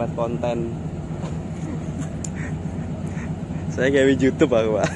buat konten. Saya kayak YouTube aku pak.